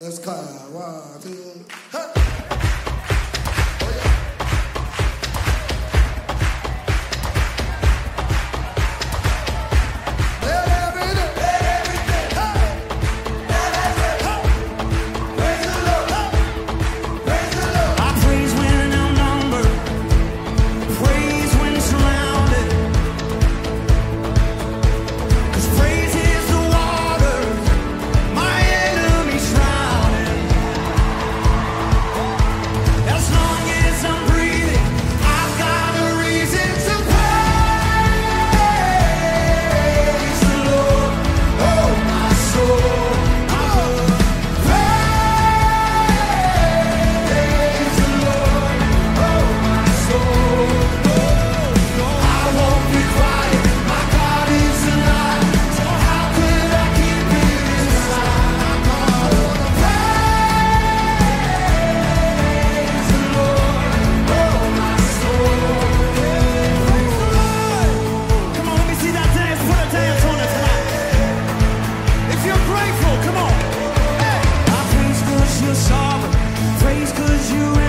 Let's clap. One, two, hey. you